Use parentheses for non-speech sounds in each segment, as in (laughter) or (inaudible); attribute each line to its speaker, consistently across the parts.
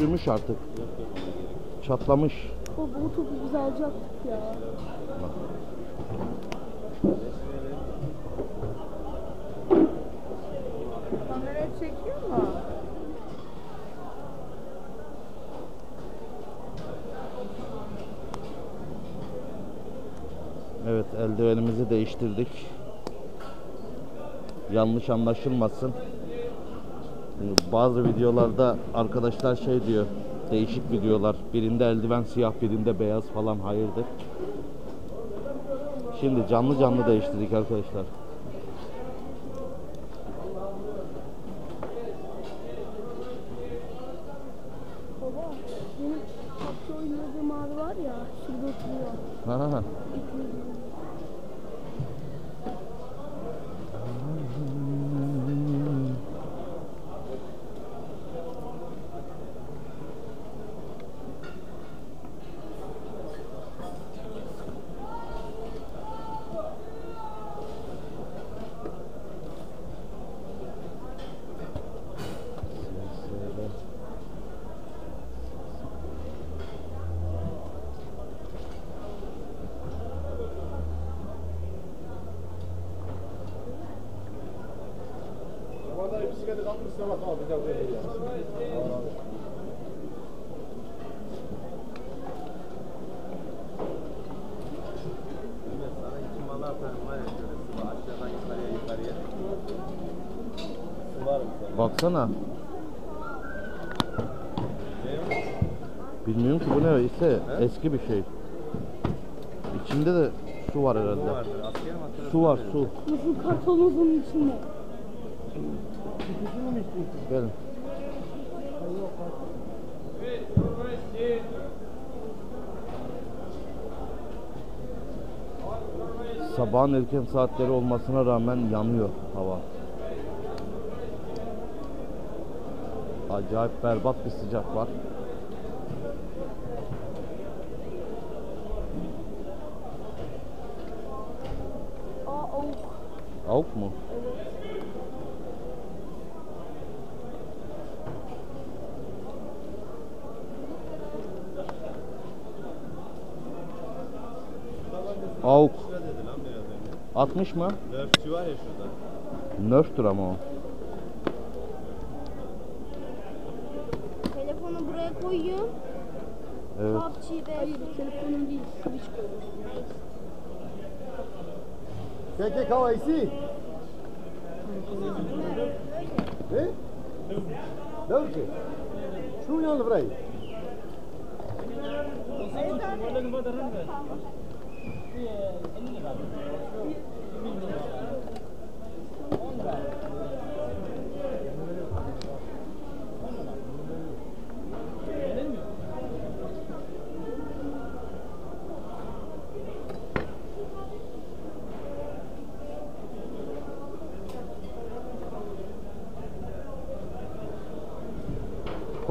Speaker 1: çürümüş artık. Çatlamış.
Speaker 2: O topu biz alacaktık ya.
Speaker 3: Kamera çekiyor mu?
Speaker 1: Evet eldivenimizi değiştirdik. Yanlış anlaşılmasın. Bazı videolarda arkadaşlar şey diyor. Değişik videolar. Birinde eldiven siyah, birinde beyaz falan hayırdır. Şimdi canlı canlı değiştirdik arkadaşlar.
Speaker 2: Baba benim PUBG oynadığım abi var ya şurada oturuyor.
Speaker 1: Ha, ha, ha.
Speaker 4: Vallahi bisiklete kalkmışsın bak abi bir de buraya geliyor.
Speaker 5: Sana iki malı atarım var ya şöyle sıva aşağıdan yukarıya yukarıya. Sıvarım sana.
Speaker 1: Baksana. Bilmiyorum ki bu ne ise eski bir şey. İçinde de su var herhalde.
Speaker 5: vardır.
Speaker 1: Su var su.
Speaker 2: Nasıl kartonumuzun içinde.
Speaker 1: Gelin. Sabahın erken saatleri olmasına rağmen yanıyor hava. Acayip berbat bir sıcak var.
Speaker 2: Aa avuk.
Speaker 1: Avuk mu? Avuk.
Speaker 5: Şurada dedi lan biraz önce.
Speaker 1: 60 mı?
Speaker 5: Dörtçü var ya şurada.
Speaker 1: Nörftür ama o.
Speaker 2: Koyuyorum.
Speaker 1: Evet.
Speaker 2: PUBG'de. Hayır telefonum değil. Switch koydum.
Speaker 4: Peki kavaisi. Ne? Ki? Şunu yandı burayı.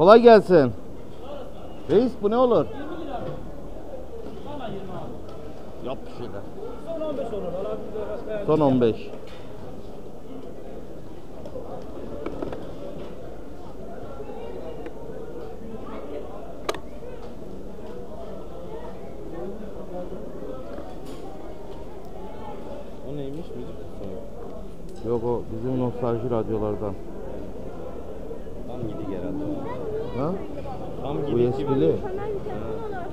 Speaker 1: Kolay gelsin. Reis bu ne olur? Yap bir şeyler.
Speaker 6: Son 15 olur.
Speaker 1: Son 15.
Speaker 5: O neymiş müzik?
Speaker 1: Yok o bizim nostalji radyolardan.
Speaker 5: Tam gidik herhalde. o.
Speaker 1: Ha?
Speaker 5: Tam
Speaker 1: Bu
Speaker 5: gidik gibi.
Speaker 1: esprili.
Speaker 2: Hemen bir telefon olarak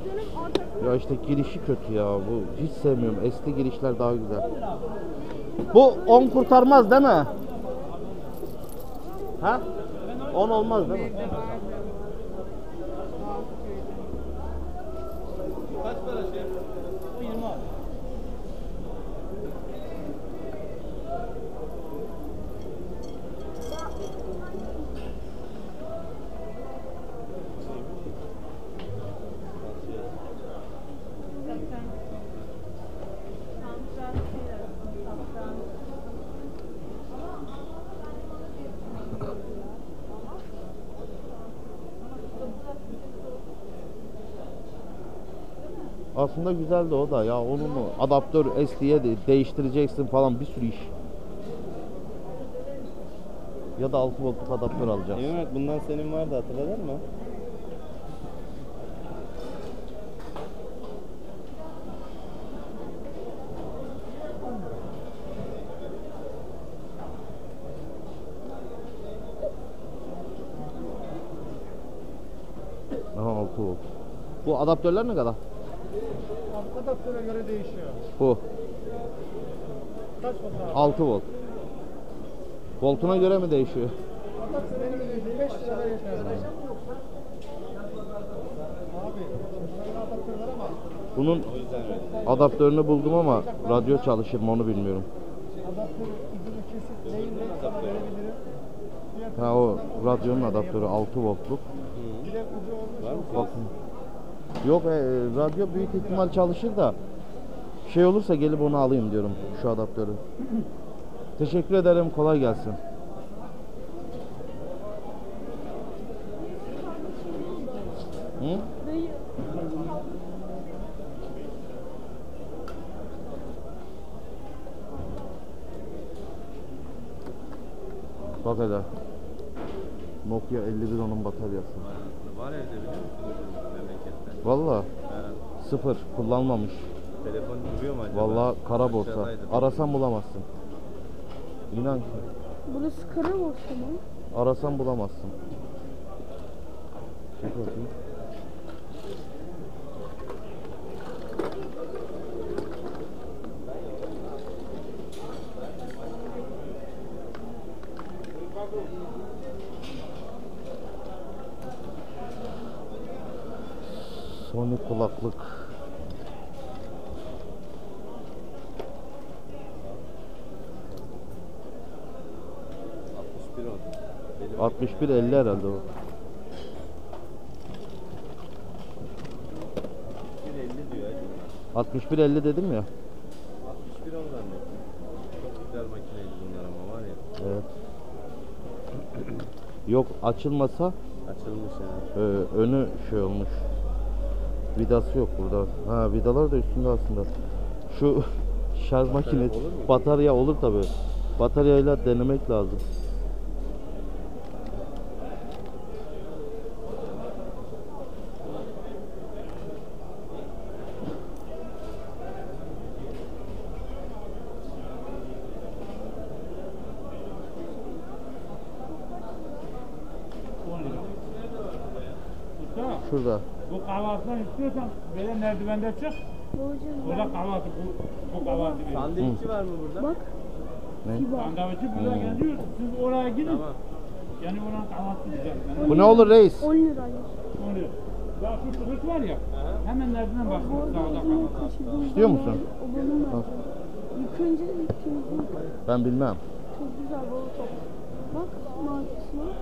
Speaker 2: dönüp arkasına
Speaker 1: Ya işte girişi kötü ya. Bu hiç sevmiyorum. Eski girişler daha güzel. Bu 10 kurtarmaz değil mi? Ha? 10 olmaz değil mi? aslında güzeldi o da ya onu mu adaptör SD'ye de değiştireceksin falan bir sürü iş. Ya da 6 voltluk adaptör alacağız.
Speaker 5: Evet bundan senin vardı hatırladın mı? Aha 6 volt.
Speaker 1: Bu adaptörler ne kadar?
Speaker 6: Adaptöre göre değişiyor.
Speaker 1: Bu
Speaker 6: Kaç fotoğraf?
Speaker 1: 6 volt. Voltuna göre mi değişiyor?
Speaker 6: Adaptöre göre değişiyor. 5 lira yeter. Abi, bunların adaptörü var ama
Speaker 1: Bunun adaptörünü buldum ama radyo çalışır mı onu bilmiyorum.
Speaker 6: adaptörü ucunu kesip neyin ne sana verebilirim.
Speaker 1: Ha o radyonun adaptörü 6 voltluk.
Speaker 6: bir de ucu olmuş.
Speaker 1: Bakın. Yok e, radyo büyük ihtimal çalışır da şey olursa gelip onu alayım diyorum şu adaptörü. Teşekkür ederim. Kolay gelsin. Hı? Bak hele. Nokia 51 onun bataryası.
Speaker 5: Var evde biliyor musun bizim memlekette?
Speaker 1: Valla sıfır kullanmamış.
Speaker 5: Telefon duruyor mu acaba?
Speaker 1: Valla kara borsa.
Speaker 5: Aşağıdaydı.
Speaker 1: Arasan bulamazsın. İnan ki.
Speaker 2: Burası kara borsa mı?
Speaker 1: Arasan bulamazsın. Çek bakayım. 61.50 herhalde o.
Speaker 5: 61.50 diyor.
Speaker 1: 61.50 dedim ya.
Speaker 5: 61 ondan ne? Çok güzel makineydi bunlar ama var ya.
Speaker 1: Evet. (clears throat) Yok açılmasa
Speaker 5: Açılmış
Speaker 1: yani. önü şey olmuş. Vidası yok burada. Ha vidalar da üstünde aslında. Şu (laughs) şarj makinesi
Speaker 5: olur
Speaker 1: batarya olur tabi. Bataryayla denemek lazım.
Speaker 6: Kahvaltıdan istiyorsan böyle merdivende çık. Burada kahvaltı, bu, bu kahvaltı veriyor.
Speaker 5: Sandviççi var mı burada?
Speaker 2: bak.
Speaker 1: Ne?
Speaker 2: Kibar.
Speaker 6: Sandviçi burada
Speaker 1: Hmm.
Speaker 6: geliyor. Siz oraya gidin.
Speaker 5: Tamam.
Speaker 6: Yani oranın kahvaltısı güzel. Yani
Speaker 1: Bu ne olur reis?
Speaker 2: 10 liraymış.
Speaker 6: oluyor. Ya şu kılıç var ya. Hemen nereden sağda
Speaker 2: bunu
Speaker 6: kahvaltı.
Speaker 1: İstiyor musun?
Speaker 2: Önce ilk temizlik.
Speaker 1: Ben bilmem.
Speaker 2: Çok güzel baba top. Bak mavisi var.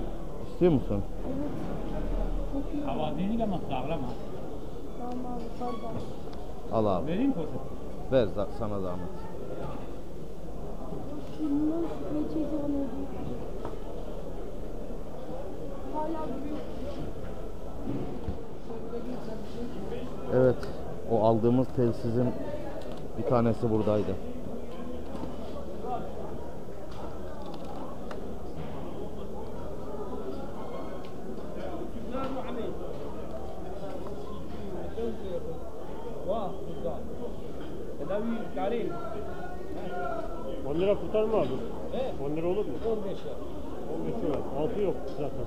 Speaker 1: İstiyor musun?
Speaker 2: Evet.
Speaker 6: Kahvaltı değil ama sağlam ha.
Speaker 2: Tamam abi pardon.
Speaker 1: Al abi.
Speaker 6: Vereyim poşet.
Speaker 1: Ver za- sana zahmet.
Speaker 2: Hala büyük.
Speaker 1: Evet. O aldığımız telsizin bir tanesi buradaydı.
Speaker 6: Karim.
Speaker 7: 10 lira tutar mı abi?
Speaker 6: He?
Speaker 7: 10 lira olur mu?
Speaker 6: 15 ya.
Speaker 7: 15 lira. 6 yok zaten.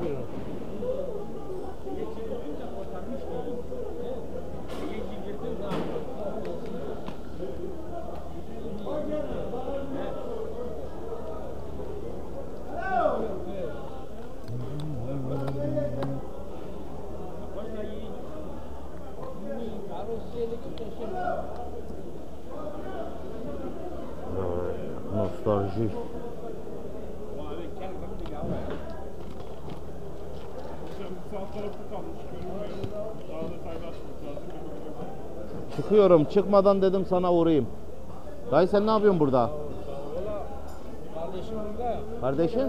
Speaker 7: Buyurun.
Speaker 1: Evet, Nostalji.
Speaker 7: Sağ tarafı kalmış. Görünmüyor. Sağda paylaşmak lazım.
Speaker 1: Çıkıyorum. Çıkmadan dedim sana uğrayayım. Dayı sen ne yapıyorsun burada?
Speaker 6: Kardeşim burada ya.
Speaker 1: Kardeşin?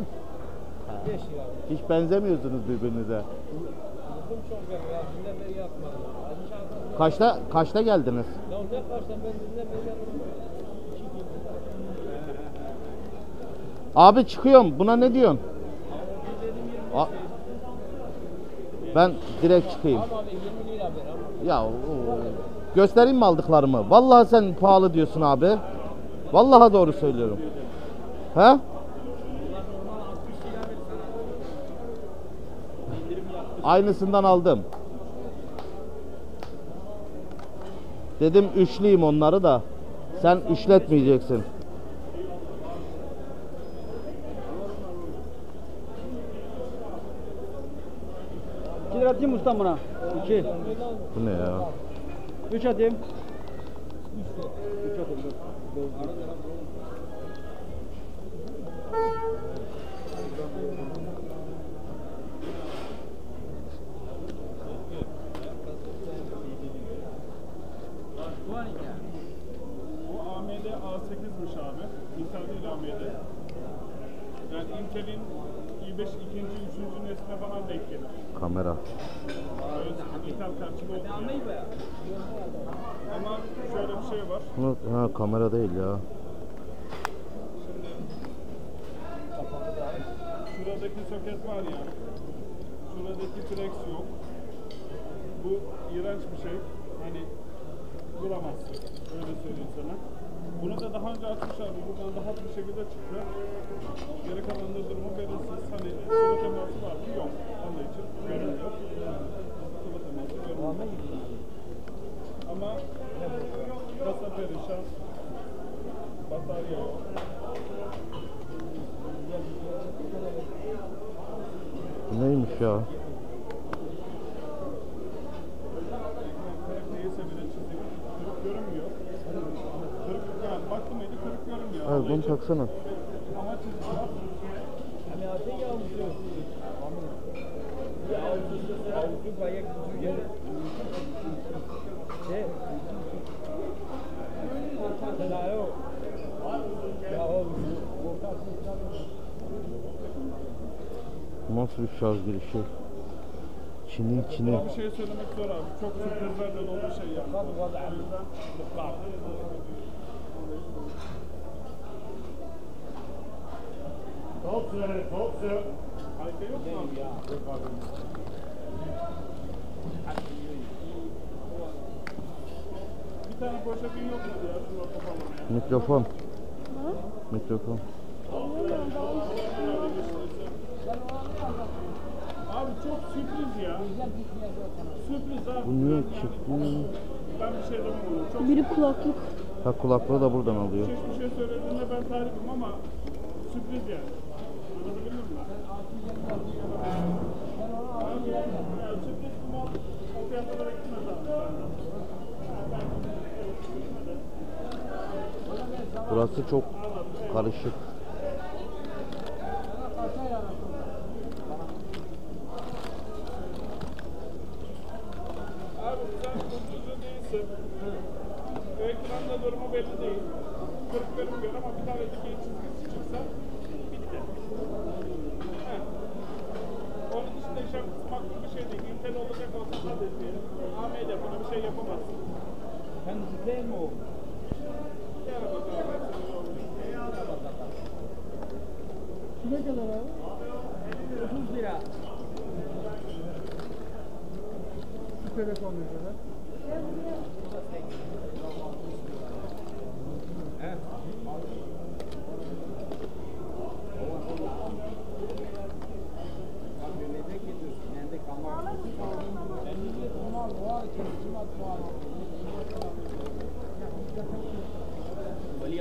Speaker 6: 5 lira.
Speaker 1: Hiç benzemiyorsunuz birbirinize.
Speaker 6: Uykum çok güzel ya. Dünden beri yatmadım. Acı şarkı.
Speaker 1: Kaçta kaçta geldiniz?
Speaker 6: Ya ne kaçtan ben dünden beri yatmadım.
Speaker 1: Abi çıkıyorum. Buna ne diyorsun? A- ben direkt çıkayım.
Speaker 6: Abi 20 lira ver ama.
Speaker 1: Ya o- göstereyim mi aldıklarımı? Vallahi sen pahalı diyorsun abi. Vallahi doğru söylüyorum. He? Aynısından aldım. Dedim üçleyeyim onları da. Sen üçletmeyeceksin.
Speaker 6: İki lira atayım ustam buna. İki.
Speaker 1: Bu ne ya?
Speaker 6: Üç atayım. Üç atayım.
Speaker 7: Bu AMD A8'miş abi. Intel değil AMD. Yani Intel'in i5 ikinci, üçüncü nesline falan denk gelir.
Speaker 1: Kamera.
Speaker 7: Karşılığı. Ama şöyle bir şey var.
Speaker 1: Bunu, ha kamera değil ya.
Speaker 7: Şuradaki soket var ya. Şuradaki flex yok. Bu iğrenç bir şey. Hani vuramazsın. Öyle söyleyeyim sana. Bunu da daha önce açmışlardı. Buradan daha bir şekilde çıktı. Görünmüyor.
Speaker 1: Hayır bunu taksana.
Speaker 7: Ama çizik var.
Speaker 1: Bu Nasıl bir şarj girişi? Çin'in Çin'i.
Speaker 7: Bir şey söylemek zor abi. Çok sürprizlerle dolu bir şey yani. O yüzden verin, soğuk su. Harika yok mu abi? Abi. Bir tane poşetin yok mu ya? Kapamaya.
Speaker 1: Mikrofon. Mikrofon.
Speaker 7: Abi çok sürpriz ya. Sürpriz abi.
Speaker 1: Bu niye çıktı?
Speaker 7: Ben bir şey ona. Çok
Speaker 2: Biri kulaklık.
Speaker 1: Ha kulaklığı da buradan alıyor.
Speaker 7: hiçbir şey söylediğinde ben tarifim ama sürpriz yani. Gitmez abi.
Speaker 1: Burası çok karışık.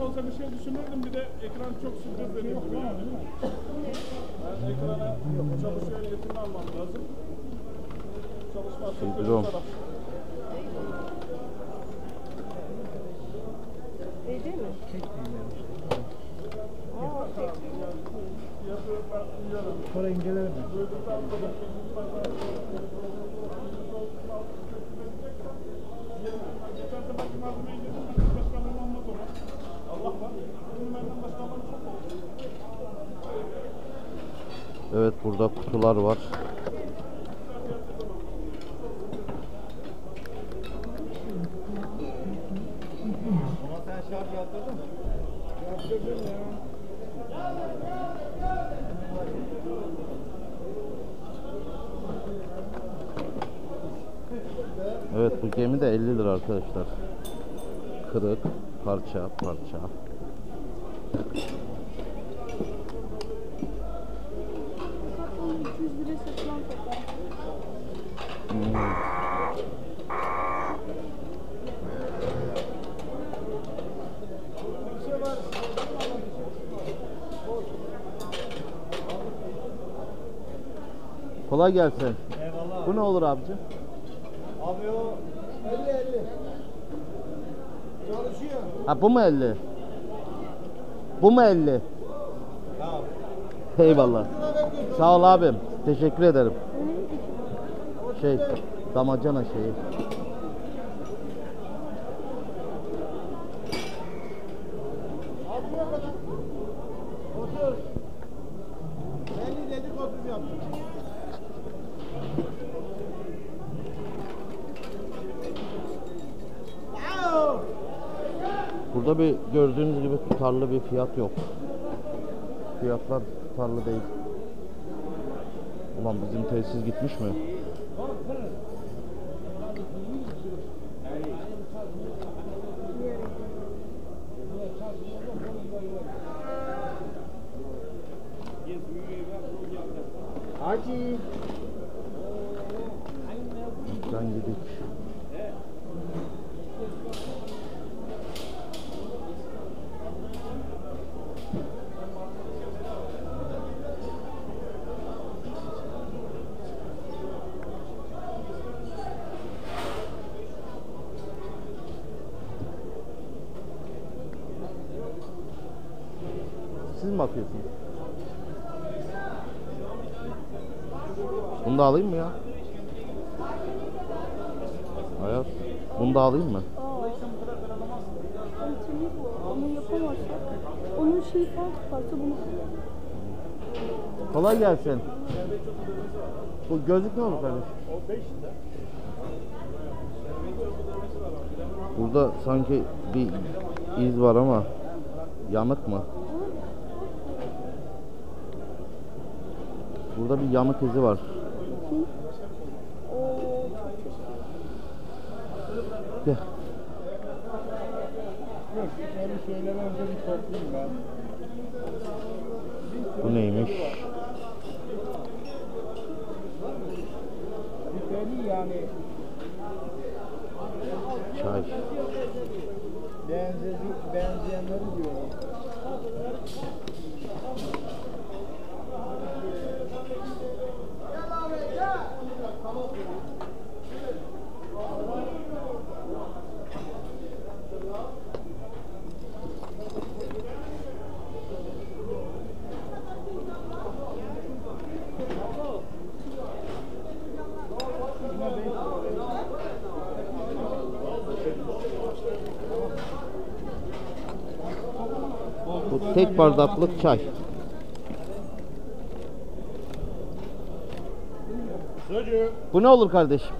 Speaker 7: de olsa bir şey düşünürdüm. Bir de ekran çok sürpriz dedim. Yani. yani ekrana çalışıyor ehliyetini almam lazım.
Speaker 1: Çalışma
Speaker 7: hakkında
Speaker 1: bir
Speaker 7: taraf.
Speaker 3: Şey değil mi? Tek
Speaker 7: Aa,
Speaker 1: tek burada kutular var. Evet bu gemi de 50 lira arkadaşlar. Kırık, parça, parça. Kolay gelsin.
Speaker 4: Eyvallah.
Speaker 1: Bu ne olur abici?
Speaker 4: Abi o 50 50. Çalışıyor.
Speaker 1: Ha bu mu 50? Bu mu 50?
Speaker 4: Tamam.
Speaker 1: Eyvallah. Sağ ol abim. Teşekkür ederim. Şey, damacana şeyi.
Speaker 4: Otur. 50 dedik 30 yaptık.
Speaker 1: Burada bir gördüğünüz gibi tutarlı bir fiyat yok. Fiyatlar tutarlı değil. Ulan bizim tesis gitmiş mi?
Speaker 4: Hacı.
Speaker 1: Ben gidik. Siz mi bakıyorsunuz? Bunu da alayım mı ya? Hayat. Bunu da alayım mı?
Speaker 2: Aa. Anteni bu. Onu yapamazsak. Falan tutarsa bunu
Speaker 1: Kolay gelsin. Bu gözlük ne olur kardeş?
Speaker 7: O 5 lira.
Speaker 1: Burada sanki bir iz var ama yanık mı? Burada bir yanık izi var. Gel.
Speaker 6: Yok, öyle şeyleri önce bir toplayayım ben.
Speaker 1: Bu neymiş? Çay.
Speaker 6: benzeyenleri diyorum.
Speaker 1: Bu tek bardaklık çay. Bu ne olur kardeşim?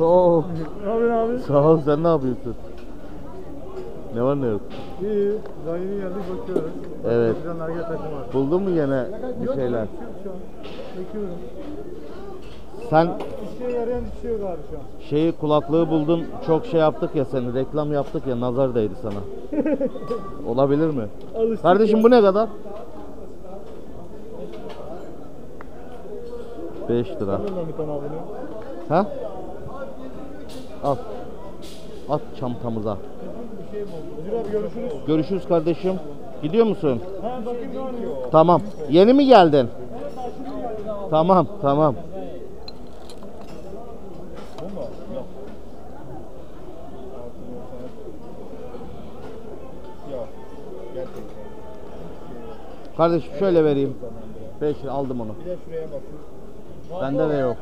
Speaker 1: Oo,
Speaker 6: Ne yapıyorsun abi?
Speaker 1: sağ ol sen ne yapıyorsun? Ne var ne yok?
Speaker 6: İyi. Daha yeni geldik bakıyoruz.
Speaker 1: Evet.
Speaker 6: Güzel nargile takım var.
Speaker 1: Buldun mu yine bir şeyler? Sen
Speaker 6: İşe yarayan bir şey yok abi şu an.
Speaker 1: şeyi kulaklığı buldun çok şey yaptık ya seni reklam yaptık ya nazar değdi sana. Olabilir mi?
Speaker 6: Alıştık
Speaker 1: Kardeşim bu ne kadar? 5 lira. Ha? Al. At çantamıza.
Speaker 6: Görüşürüz.
Speaker 1: Görüşürüz kardeşim. Gidiyor musun?
Speaker 6: Ha bakayım?
Speaker 1: Tamam. Yeni mi geldin? Tamam, tamam. Kardeşim şöyle vereyim. 5 aldım onu.
Speaker 6: Bir de şuraya bakın.
Speaker 1: Bende de yok.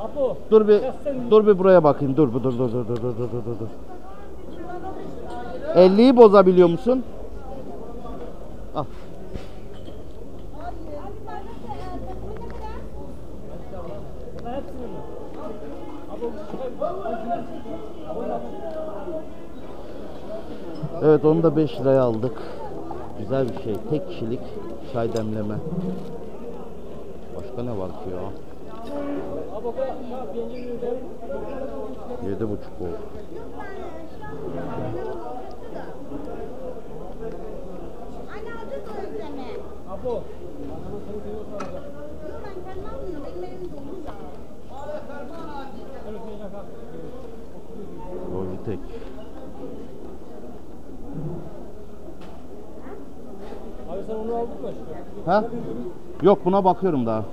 Speaker 3: Apo.
Speaker 1: Dur bir dur bir buraya bakayım. Dur dur dur dur dur dur dur dur dur dur. 50'yi bozabiliyor musun? Al. Evet onu da 5 liraya aldık. Güzel bir şey. Tek kişilik çay demleme. Başka ne var ki ya? Yedi buçuk oldu.
Speaker 3: Apo.
Speaker 8: Yok ben kendim almıyorum. Benim elim dolu da.
Speaker 1: Logitech.
Speaker 3: Abi sen onu aldın mı?
Speaker 1: Ha? Yok buna bakıyorum daha.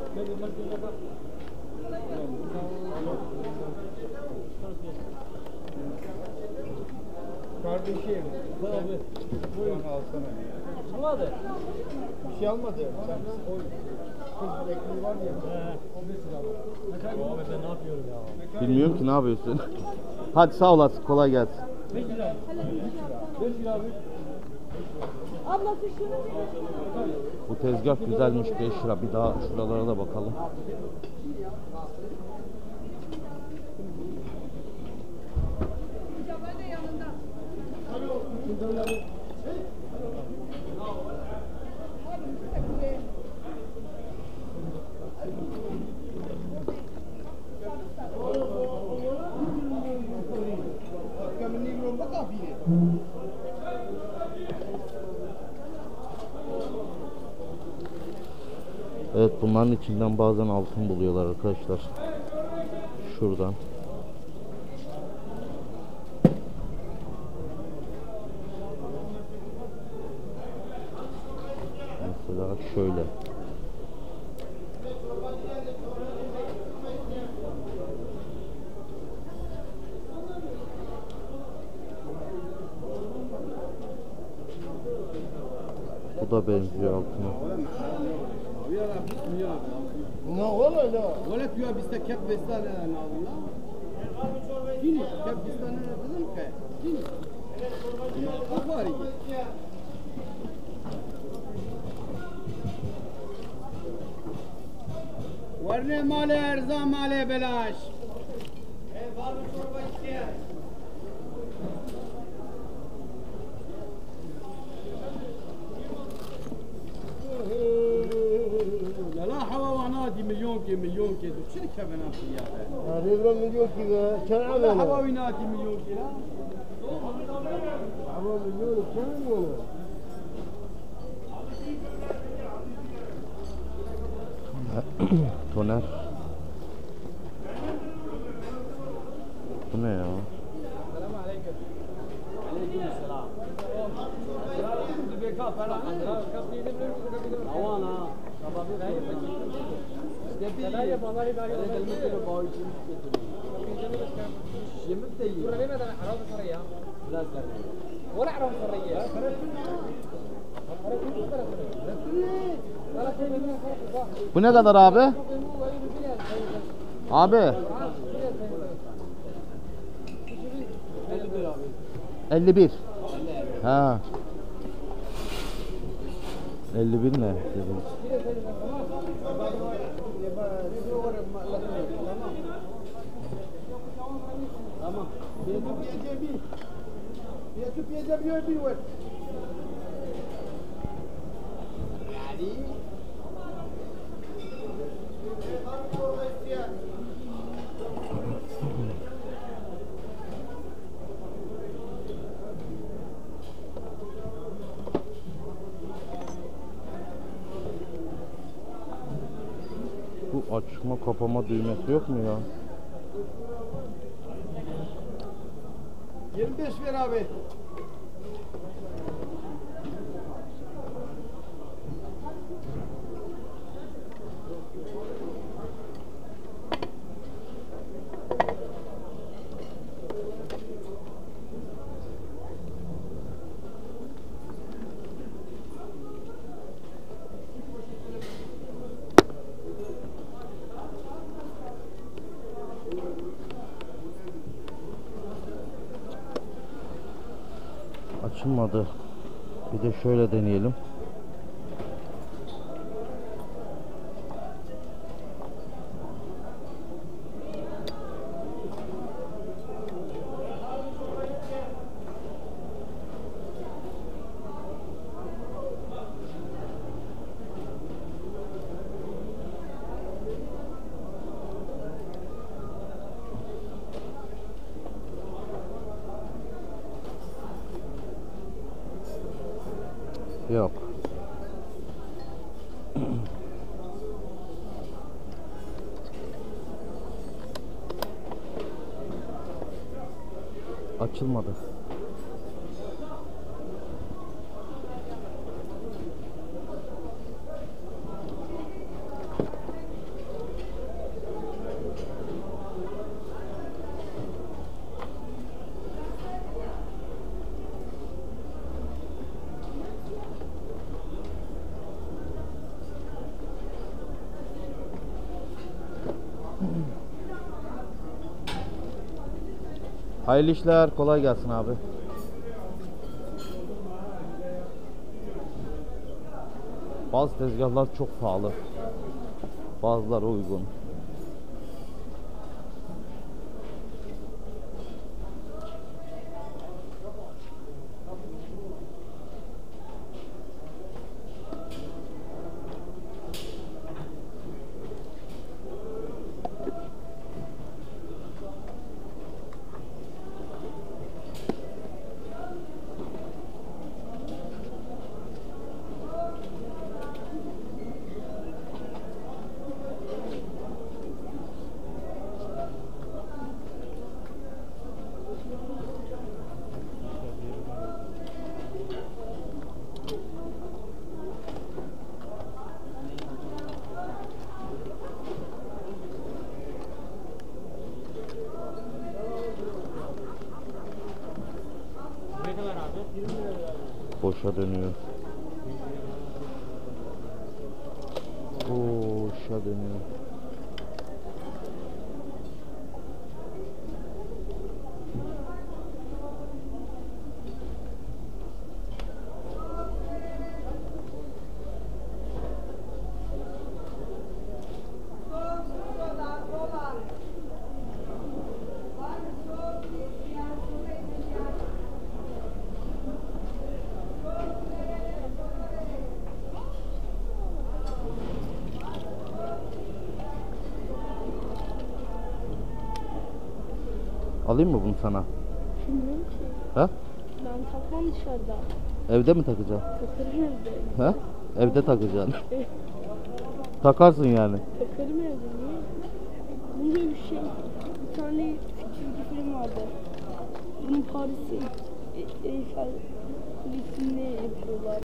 Speaker 4: Kardeşim.
Speaker 3: Abi.
Speaker 4: Buyurun alsana.
Speaker 3: Almadı.
Speaker 4: Bir şey almadı. Sen o kız bilekliği var ya.
Speaker 3: Abi ben ne yapıyorum ya?
Speaker 1: Bilmiyorum ki ne yapıyorsun. (laughs) Hadi sağ olasın kolay gelsin.
Speaker 3: 5 lira. 5 lira abi.
Speaker 2: Abla şunu
Speaker 1: Bu tezgah güzelmiş 5 lira. Bir daha şuralara da bakalım. Evet bunların içinden bazen altın buluyorlar arkadaşlar. Şuradan. Mesela şöyle. Bu da benziyor altına.
Speaker 4: يا
Speaker 6: رب بسم يا رب لا والله لا ولا تيا بيستكب بيستانا انا والله كيني كب بيستانا dedim ki كيني Kafari. Varne male erza male belaş. مليون كذا شنو كمان يا
Speaker 4: تقريبا مليون كذا
Speaker 6: كان عمل
Speaker 4: حواوي
Speaker 6: نادي مليون
Speaker 4: كذا حواوي مليون كان ولا
Speaker 1: Toner. Bu ne ya?
Speaker 3: Selam
Speaker 1: bu ne kadar abi? Abi. 51 abi. 51.
Speaker 6: Ha. 51 ne dediniz? Tamam.
Speaker 1: Yani açma kapama düğmesi yok mu ya?
Speaker 6: 25 ver abi.
Speaker 1: Açılmadı. Bir de şöyle deneyelim. Yok. Açılmadı. Hayırlı işler, kolay gelsin abi. Bazı tezgahlar çok pahalı. Bazıları uygun. Boşa dönüyor. Boşa dönüyor. Alayım mı bunu sana?
Speaker 2: Bilmiyorum ki.
Speaker 1: Ha?
Speaker 2: Ben takmam dışarıda.
Speaker 1: Evde mi takacaksın?
Speaker 2: Takarım evde.
Speaker 1: Ha? Evde takacaksın. Takarsın yani.
Speaker 2: Takarım evde. Niye? Gibi bir şey. Bir tane çizgi film vardı. Bunun Paris'i e, Eiffel Kulesi'nde yapıyorlar.